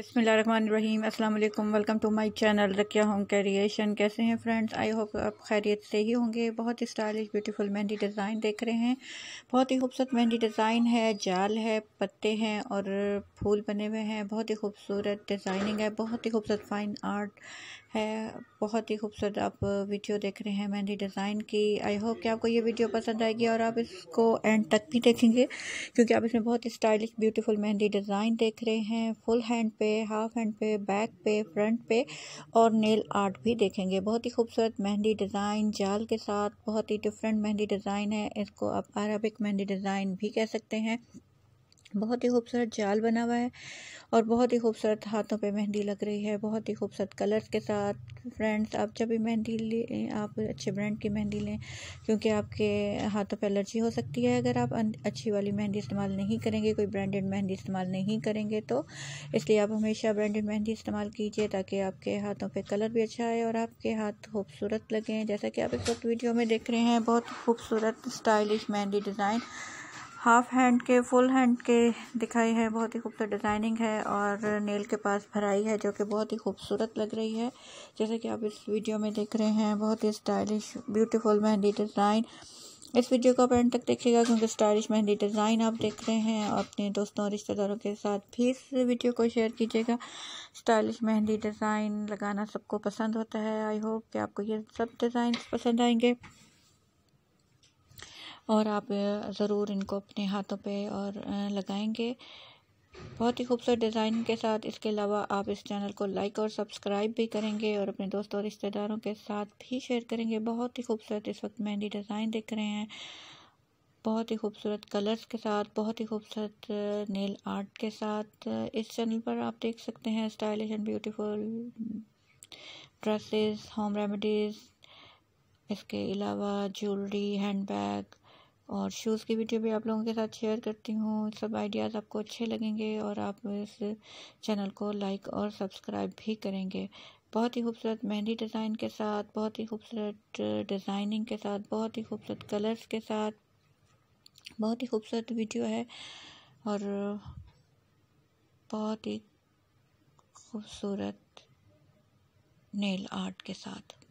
بسم اللہ الرحمن الرحیم، السلام علیکم، welcome to my channel Ruqaiya home creation کیسے ہیں فرینڈز؟ آئی ہوپ آپ خیریت سے ہی ہوں گے۔ بہت ہی اسٹائلش بیوٹیفل، مہندی ڈیزائن دیکھ رہے ہیں۔ بہت ہی خوبصورت مہندی ڈیزائن ہے، جال ہے، پتے ہیں اور پھول بنے ہوئے ہیں۔ بہت ہی خوبصورت ڈیزائننگ ہے، بہت ہی خوبصورت فائن آرٹ ہے، بہت ہی خوبصورت آپ ویڈیو دیکھ رہے ہیں مہندی ڈیزائن کی۔ آئی ہوپ کہ آپ کو یہ ویڈیو پسند آئے گی اور آپ اس کو اینڈ تک بھی دیکھیں گے، کیونکہ آپ اس میں بہت ہی اسٹائلش بیوٹیفل مہندی ڈیزائن دیکھ رہے ہیں۔ فل ہینڈ پہ ہاف ہینڈ پہ بیک پہ فرنٹ پہ اور نیل آرٹ بھی دیکھیں گے۔ بہت ہی خوبصورت مہندی ڈیزائن، جال کے ساتھ بہت ہی ڈفرینٹ مہندی ڈیزائن ہے۔ اس کو آپ عربک مہندی ڈیزائن بھی کہہ سکتے ہیں۔ بہت ہی خوبصورت جال بنا ہوا ہے اور بہت ہی خوبصورت ہاتھوں پہ مہندی لگ رہی ہے، بہت ہی خوبصورت کلرز کے ساتھ۔ فرینڈز آپ جب بھی مہندی لیں، آپ اچھے برانڈ کی مہندی لیں، کیونکہ آپ کے ہاتھوں پہ الرجی ہو سکتی ہے۔ اگر آپ اچھی والی مہندی استعمال نہیں کریں گے، کوئی برانڈڈ مہندی استعمال نہیں کریں گے، تو اس لیے آپ ہمیشہ برانڈڈ مہندی استعمال کیجیے تاکہ آپ کے ہاتھوں پہ کلر بھی اچھا آئے اور آپ کے ہاتھ خوبصورت لگیں۔ جیسا کہ آپ اس وقت ویڈیو میں دیکھ رہے ہیں، بہت خوبصورت stylish mehndi design half hand کے، فل ہینڈ کے دکھائی ہے، بہت ہی خوبصورت ڈیزائننگ ہے اور نیل کے پاس بھرائی ہے جو کہ بہت ہی خوبصورت لگ رہی ہے۔ جیسے کہ آپ اس ویڈیو میں دیکھ رہے ہیں، بہت ہی اسٹائلش بیوٹیفل مہندی ڈیزائن اس ویڈیو کو پینٹ تک دیکھے گا کیونکہ اسٹائلش مہندی ڈیزائن آپ دیکھ رہے ہیں۔ اور اپنے دوستوں اور رشتہ داروں کے ساتھ بھی اس ویڈیو کو شیئر کیجیے گا۔ اسٹائلش مہندی ڈیزائن لگانا سب کو پسند ہوتا ہے۔ آئی ہوپ کہ آپ کو یہ سب ڈیزائن پسند آئیں گے۔ اور آپ ضرور ان کو اپنے ہاتھوں پہ اور لگائیں گے۔ بہت ہی خوبصورت ڈیزائن کے ساتھ۔ اس کے علاوہ آپ اس چینل کو لائک اور سبسکرائب بھی کریں گے اور اپنے دوستوں اور رشتہ داروں کے ساتھ بھی شیئر کریں گے۔ بہت ہی خوبصورت اس وقت مہندی ڈیزائن دیکھ رہے ہیں۔ بہت ہی خوبصورت کلرز کے ساتھ، بہت ہی خوبصورت نیل آرٹ کے ساتھ۔ اس چینل پر آپ دیکھ سکتے ہیں stylish and beautiful dresses, home remedies. اس کے علاوہ جولری، ہینڈ بیگ اور شوز کی ویڈیو بھی آپ لوگوں کے ساتھ شیئر کرتی ہوں۔ سب آئیڈیاز آپ کو اچھے لگیں گے اور آپ اس چینل کو لائک اور سبسکرائب بھی کریں گے۔ بہت ہی خوبصورت مہندی ڈیزائن کے ساتھ، بہت ہی خوبصورت ڈیزائننگ کے ساتھ، بہت ہی خوبصورت کلرز کے ساتھ، بہت ہی خوبصورت ویڈیو ہے اور بہت ہی خوبصورت نیل آرٹ کے ساتھ۔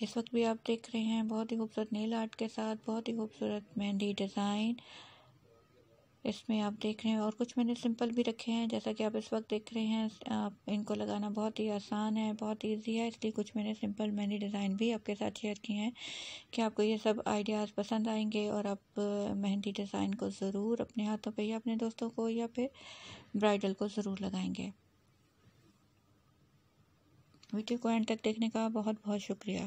اس وقت بھی آپ دیکھ رہے ہیں بہت ہی خوبصورت نیل آرٹ کے ساتھ، بہت ہی خوبصورت مہندی ڈیزائن اس میں آپ دیکھ رہے ہیں اور کچھ میں نے سمپل بھی رکھے ہیں، جیسا کہ آپ اس وقت دیکھ رہے ہیں، آپ ان کو لگانا بہت ہی آسان ہے، بہت ایزی ہے، اس لیے کچھ میں نے سمپل مہندی ڈیزائن بھی آپ کے ساتھ شیئر کیے ہیں کہ آپ کو یہ سب آئیڈیاز پسند آئیں گے اور آپ مہندی ڈیزائن کو ضرور اپنے ہاتھوں پہ یا اپنے دوستوں کو یا پھر برائڈل کو ضرور لگائیں گے۔ ویڈیو کو اینڈ تک دیکھنے کا بہت بہت شکریہ۔